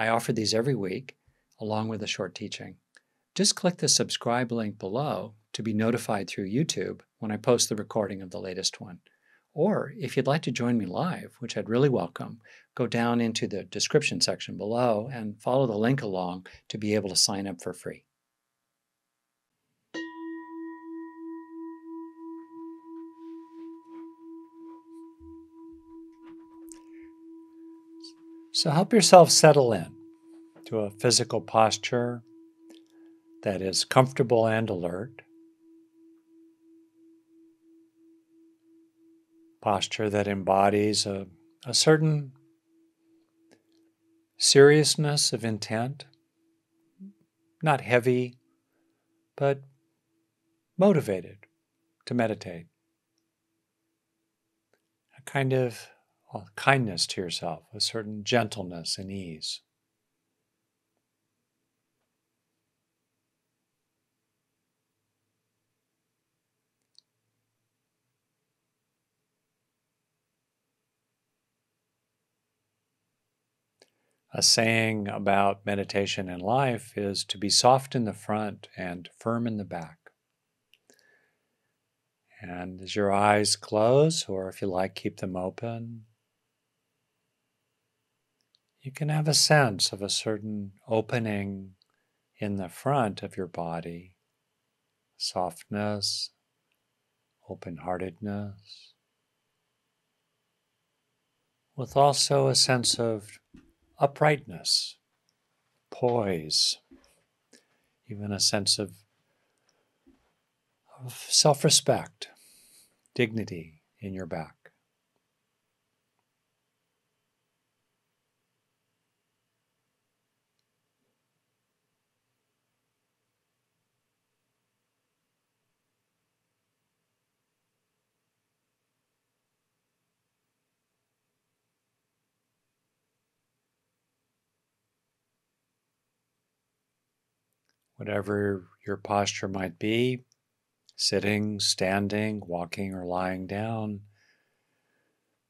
I offer these every week, along with a short teaching. Just click the subscribe link below to be notified through YouTube when I post the recording of the latest one. Or if you'd like to join me live, which I'd really welcome, go down into the description section below and follow the link along to be able to sign up for free. So help yourself settle in to a physical posture that is comfortable and alert. Posture that embodies a, a certain seriousness of intent, not heavy, but motivated to meditate. A kind of kindness to yourself, a certain gentleness and ease. A saying about meditation in life is to be soft in the front and firm in the back. And as your eyes close, or if you like, keep them open, you can have a sense of a certain opening in the front of your body, softness, open heartedness, with also a sense of uprightness, poise, even a sense of, of self respect, dignity in your back. Whatever your posture might be sitting, standing, walking, or lying down.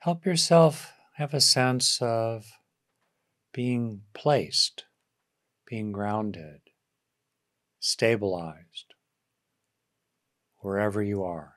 Help yourself have a sense of being placed, being grounded, stabilized, wherever you are.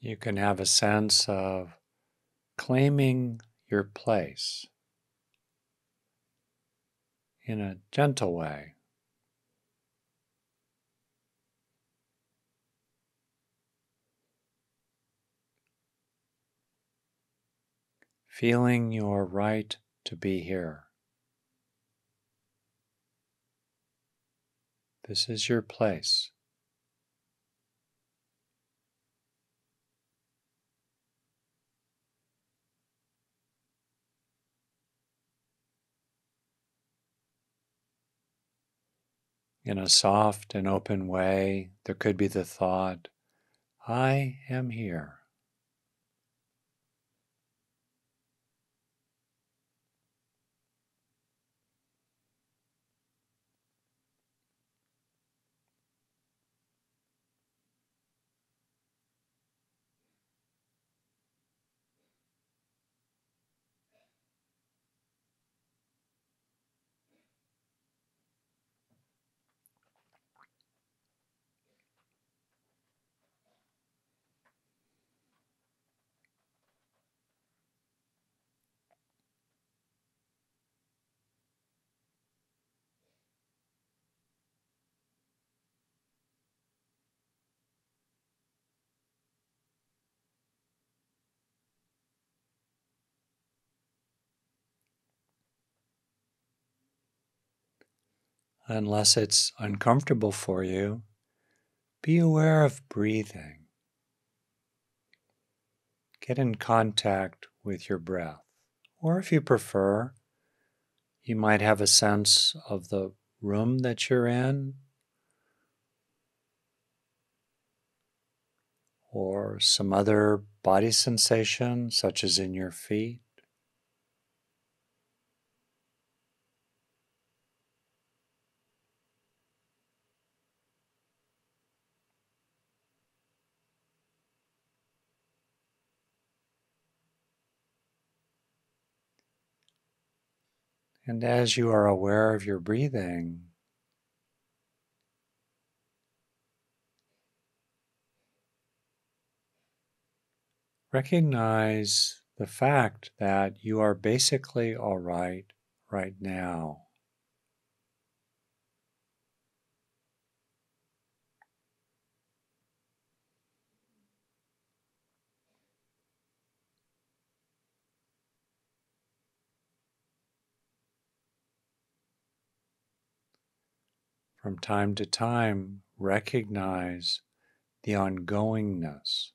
You can have a sense of claiming your place in a gentle way. Feeling your right to be here. This is your place. In a soft and open way, there could be the thought, I am here. Unless it's uncomfortable for you, be aware of breathing. Get in contact with your breath. Or if you prefer, you might have a sense of the room that you're in, or some other body sensation, such as in your feet. And as you are aware of your breathing, recognize the fact that you are basically all right right now. From time to time, recognize the ongoingness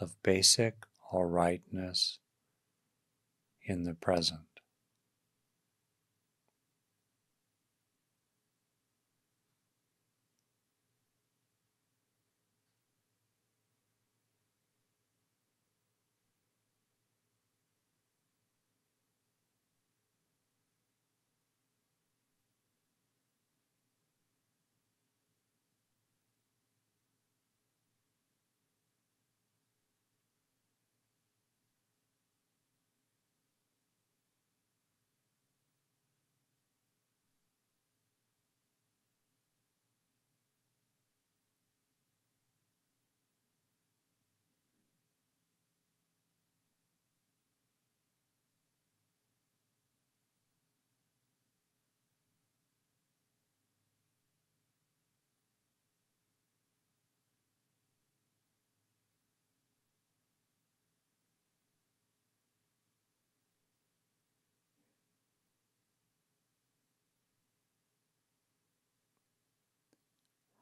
of basic all rightness in the present.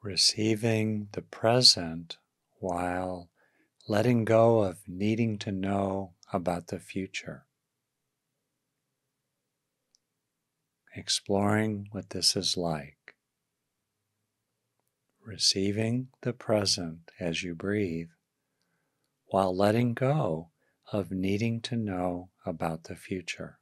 Receiving the present while letting go of needing to know about the future. Exploring what this is like. Receiving the present as you breathe while letting go of needing to know about the future.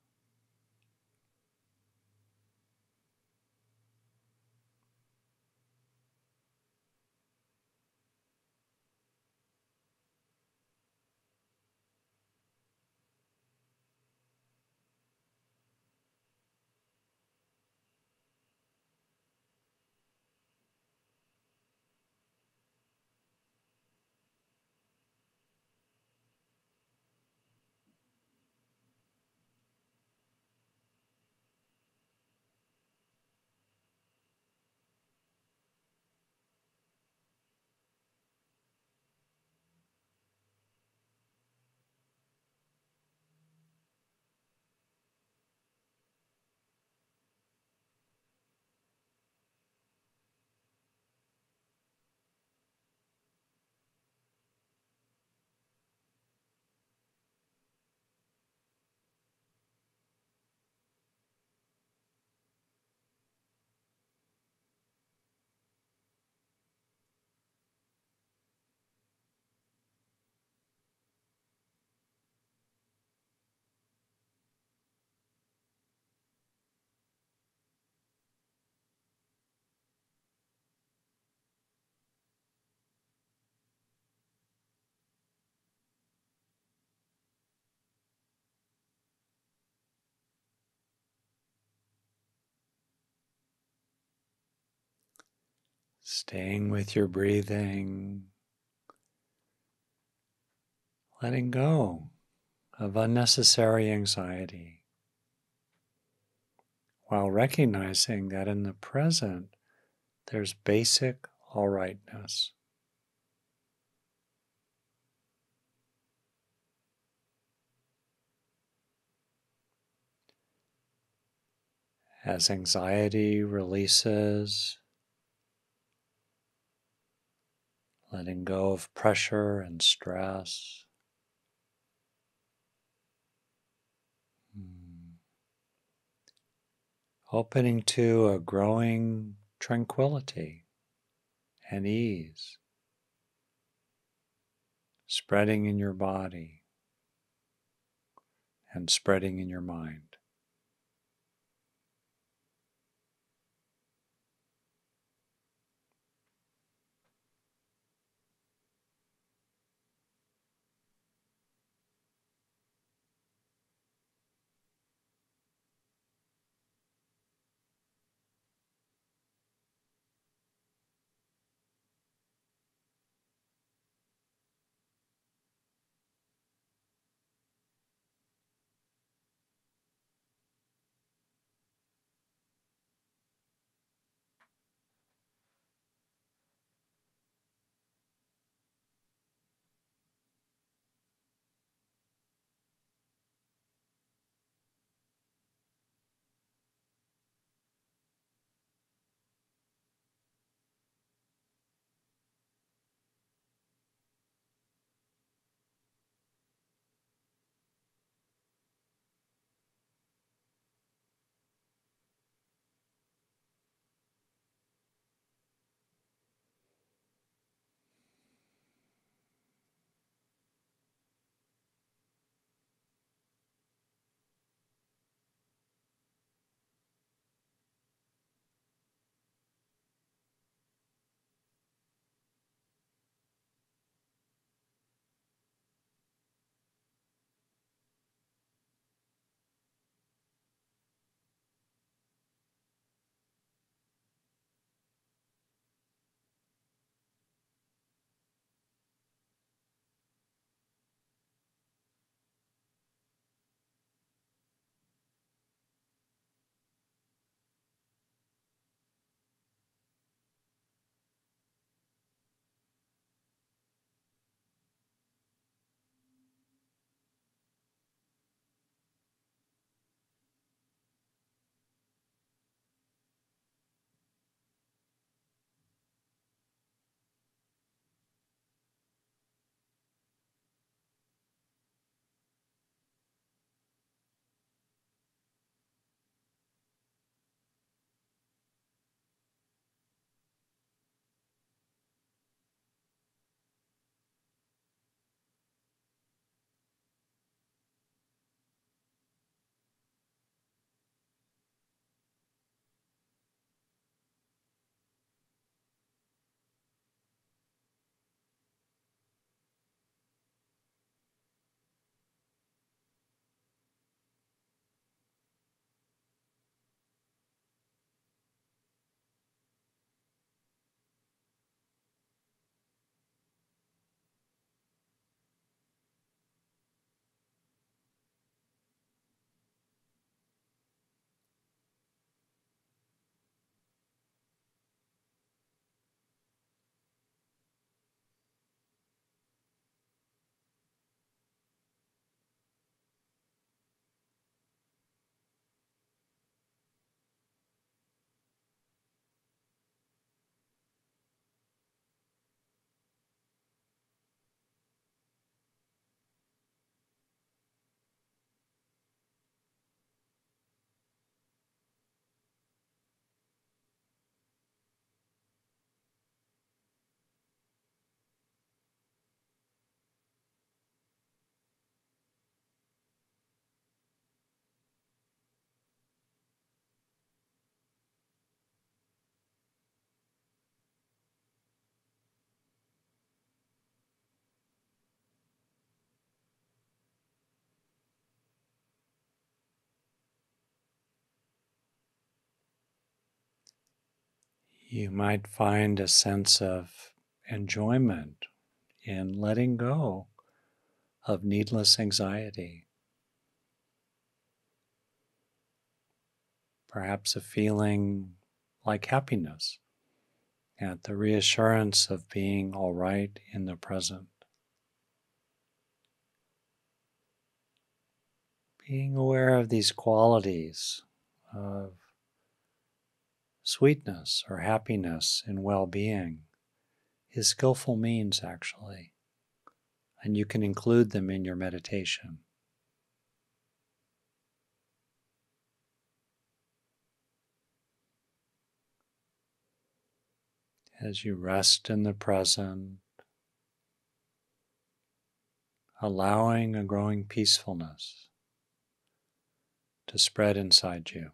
Staying with your breathing, letting go of unnecessary anxiety, while recognizing that in the present there's basic all rightness. As anxiety releases, letting go of pressure and stress. Hmm. Opening to a growing tranquility and ease, spreading in your body and spreading in your mind. You might find a sense of enjoyment in letting go of needless anxiety. Perhaps a feeling like happiness at the reassurance of being all right in the present. Being aware of these qualities of sweetness or happiness and well being is skillful means, actually, and you can include them in your meditation. As you rest in the present, allowing a growing peacefulness to spread inside you.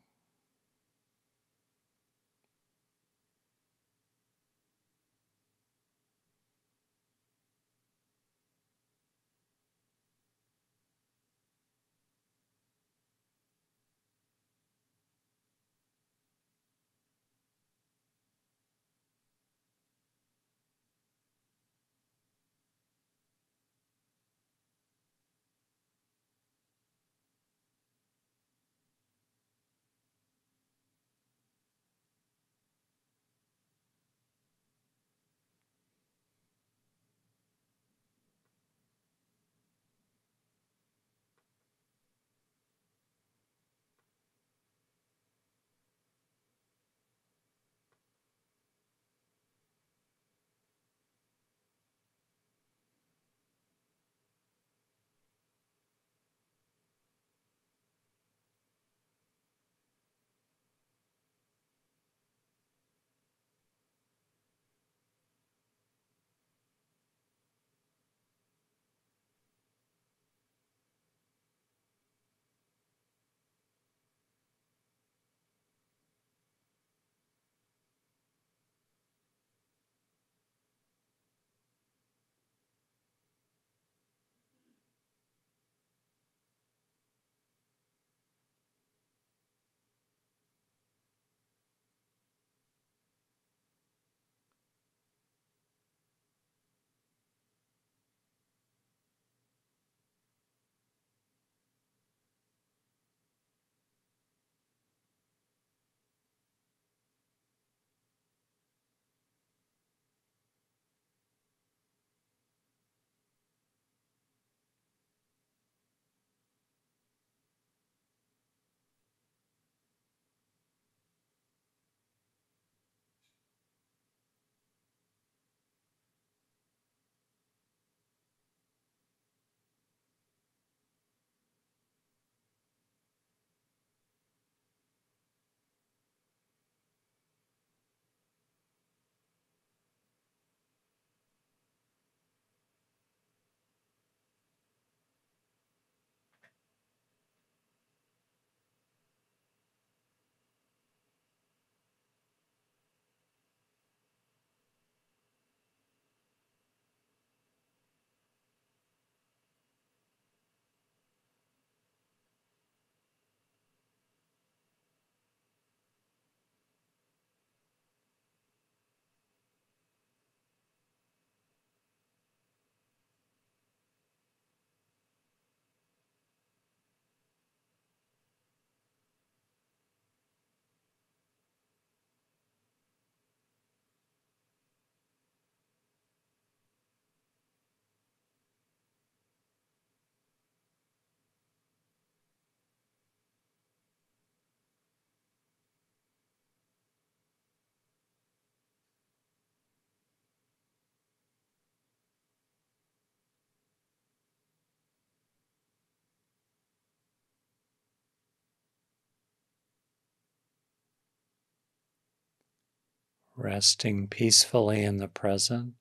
Resting peacefully in the present,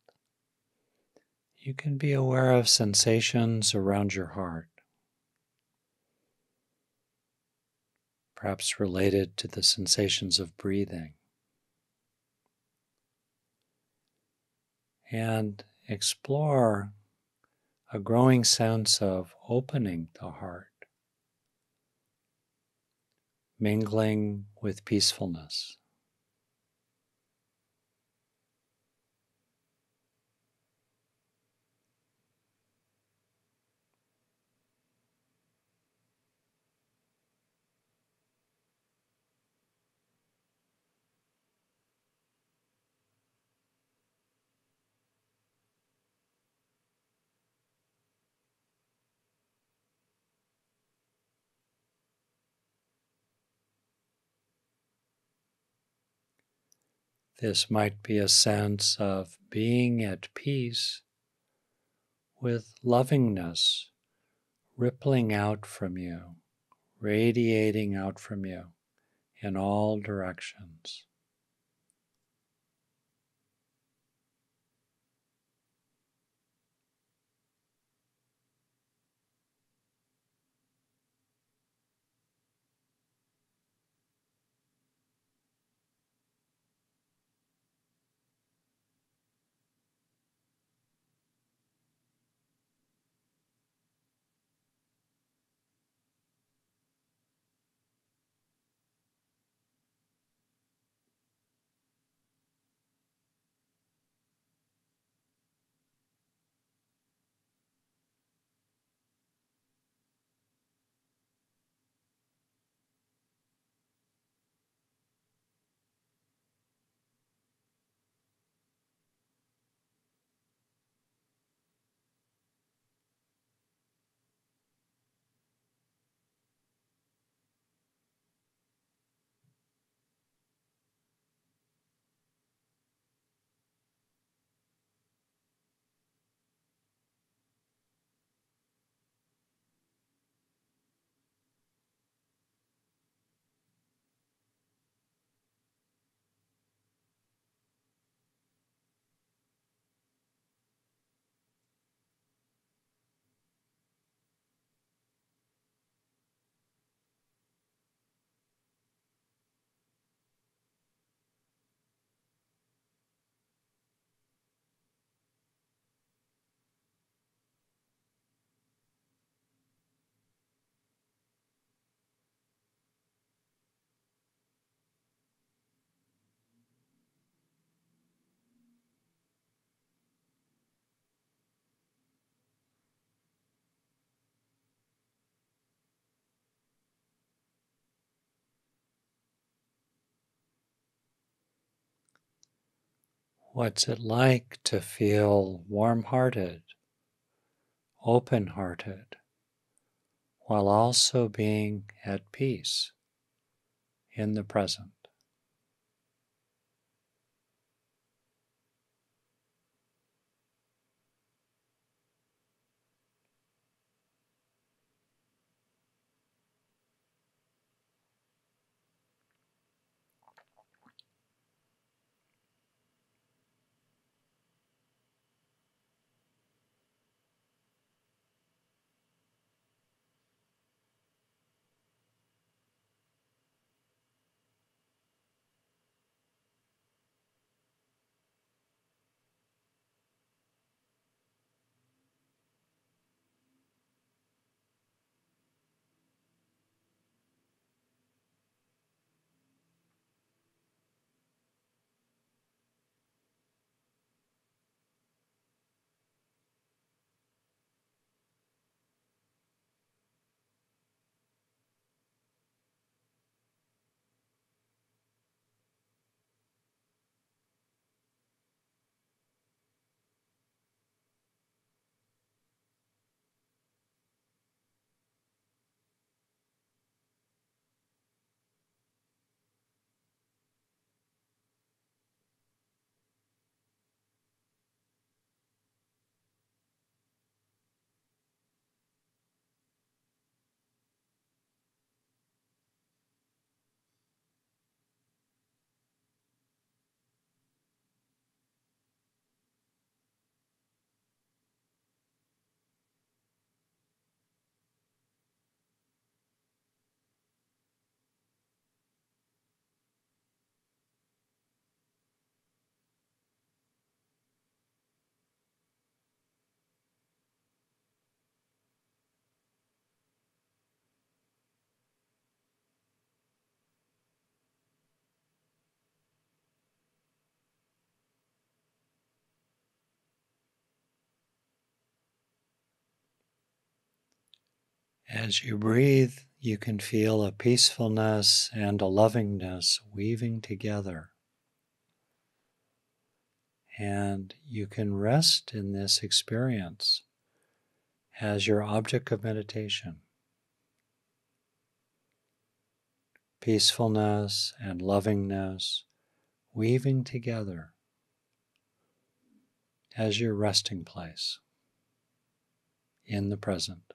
you can be aware of sensations around your heart, perhaps related to the sensations of breathing. And explore a growing sense of opening the heart, mingling with peacefulness. This might be a sense of being at peace with lovingness rippling out from you, radiating out from you in all directions. What's it like to feel warm hearted, open hearted, while also being at peace in the present? As you breathe, you can feel a peacefulness and a lovingness weaving together. And you can rest in this experience as your object of meditation. Peacefulness and lovingness weaving together as your resting place in the present.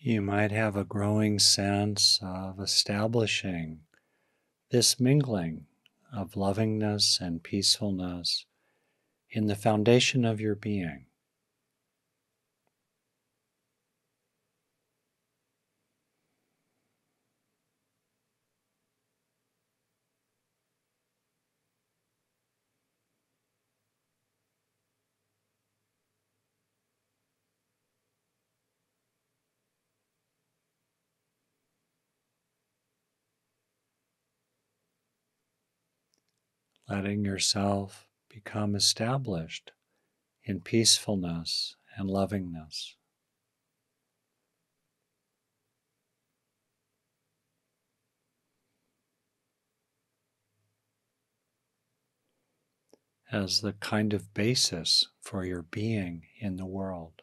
You might have a growing sense of establishing this mingling of lovingness and peacefulness in the foundation of your being. Letting yourself become established in peacefulness and lovingness. As the kind of basis for your being in the world.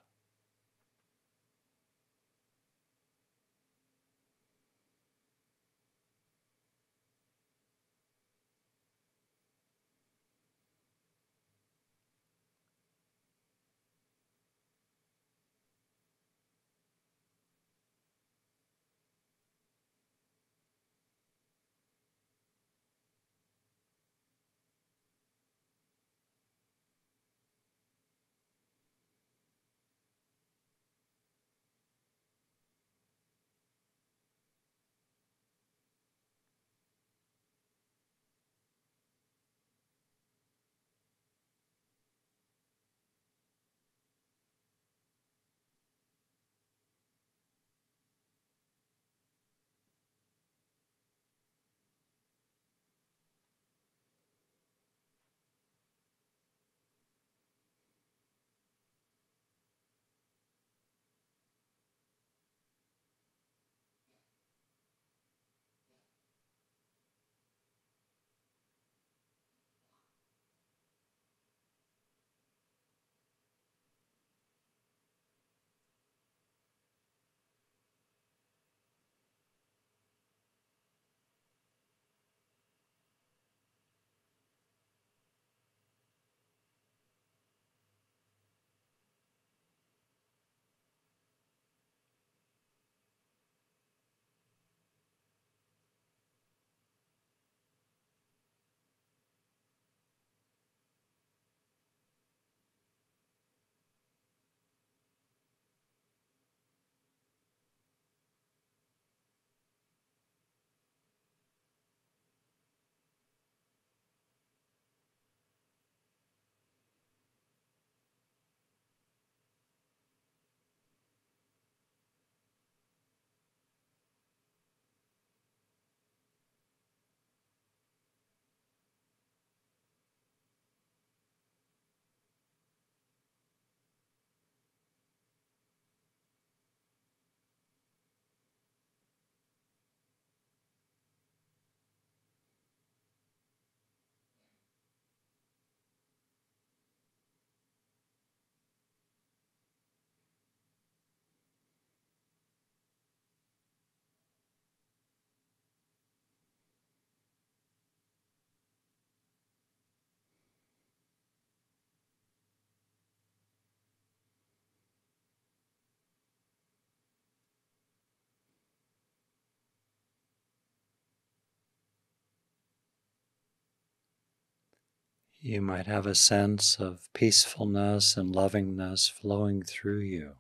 You might have a sense of peacefulness and lovingness flowing through you,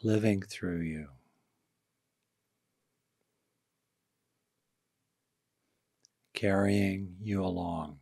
living through you. Carrying you along.